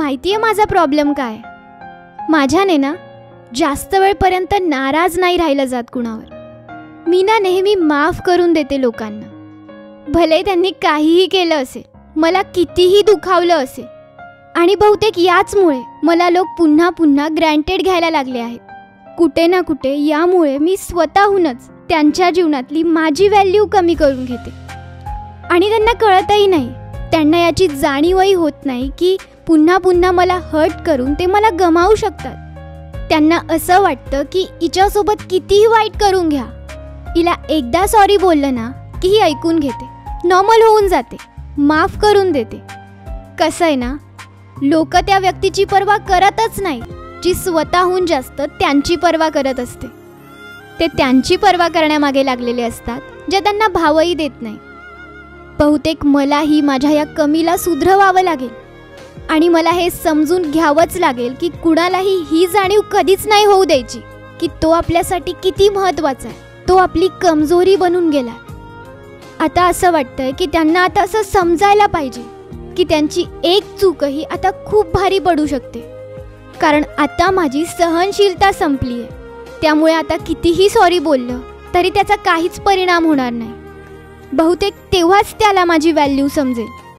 माहिती आहे माझा प्रॉब्लेम काय? माझ्याने ना जास्त वेळपर्यंत नाराज नाही राहिलं जात कुणावर. मी ना नेहमी माफ करून देते लोकांना. भले त्यांनी काहीही केलं असेल मला कितीही दुखावलं असेल आणि बहुतेक याचमुळे मला लोक पुन्हा पुन्हा ग्रँटेड घ्यायला लागले आहेत. कुठे ना कुठे यामुळे मी स्वतःहूनच त्यांच्या जीवनातली माझी व्हॅल्यू कमी करून घेते. आणि त्यांना कळतही नाही त्यांना याची जाणीवही होत नाही की पुन्हा पुन्हा मला हर्ट करून ते मला गमावू शकतात. त्यांना असं वाटतं की हिच्यासोबत कितीही वाईट करून घ्या. हिला एकदा सॉरी बोललं ना की ही ऐकून घेते. नॉर्मल होऊन जाते. माफ करून देते. कसं आहे ना लोक त्या व्यक्तीची पर्वा करतच नाही. जी स्वतःहून जास्त त्यांची पर्वा करत असते. ते त्यांची पर्वा करण्यामागे लागलेले असतात जे त्यांना भावही देत नाही. बहुतेक मलाही माझ्या या कमीला सुधरवावं लागेल. आणि मला हे समजून घ्यावंच लागेल की कुणालाही ही जाणीव कधीच नाही होऊ द्यायची की तो आपल्यासाठी किती महत्त्वाचा आहे. तो आपली कमजोरी बनून गेला. आता असं वाटतंय की त्यांना आता असं समजायला पाहिजे की त्यांची एक चूकही आता खूप भारी पडू शकते. कारण आता माझी सहनशीलता संपली आहे त्यामुळे आता कितीही सॉरी बोललं तरी त्याचा काहीच परिणाम होणार नाही. बहुतेक तेव्हाच त्याला माझी व्हॅल्यू समजेल.